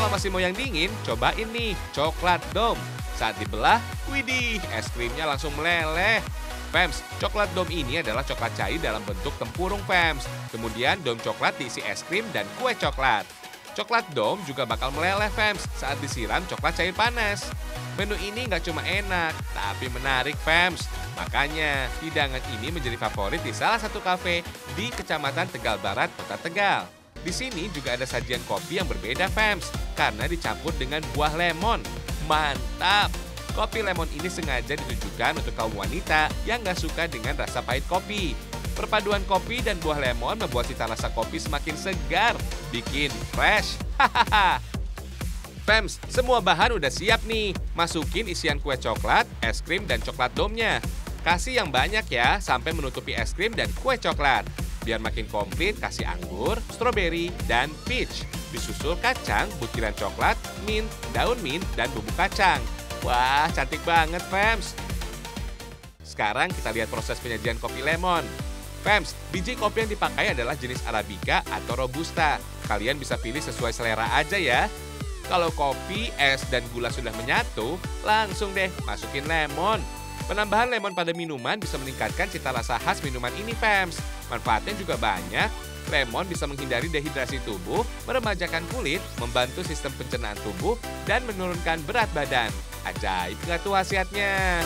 Kalau masih mau yang dingin, cobain nih coklat dom. Saat dibelah, widih, es krimnya langsung meleleh. Fems, coklat dom ini adalah coklat cair dalam bentuk tempurung Fems. Kemudian dom coklat diisi es krim dan kue coklat. Coklat dom juga bakal meleleh Fems saat disiram coklat cair panas. Menu ini nggak cuma enak, tapi menarik Fems. Makanya, hidangan ini menjadi favorit di salah satu kafe di Kecamatan Tegal Barat, Kota Tegal. Di sini juga ada sajian kopi yang berbeda Fems, karena dicampur dengan buah lemon. Mantap! Kopi lemon ini sengaja ditujukan untuk kaum wanita yang nggak suka dengan rasa pahit kopi. Perpaduan kopi dan buah lemon membuat cita rasa kopi semakin segar, bikin fresh. Hahaha. Fems, semua bahan udah siap nih. Masukin isian kue coklat, es krim, dan coklat domnya. Kasih yang banyak ya, sampai menutupi es krim dan kue coklat. Biar makin komplit, kasih anggur, stroberi, dan peach. Disusul kacang, butiran coklat, mint, daun mint, dan bubuk kacang. Wah, cantik banget, Fems. Sekarang kita lihat proses penyajian kopi lemon. Fems, biji kopi yang dipakai adalah jenis Arabica atau Robusta. Kalian bisa pilih sesuai selera aja ya. Kalau kopi, es, dan gula sudah menyatu, langsung deh masukin lemon. Penambahan lemon pada minuman bisa meningkatkan cita rasa khas minuman ini, Fems. Manfaatnya juga banyak. Lemon bisa menghindari dehidrasi tubuh, meremajakan kulit, membantu sistem pencernaan tubuh, dan menurunkan berat badan. Ajaib nggak tuh khasiatnya?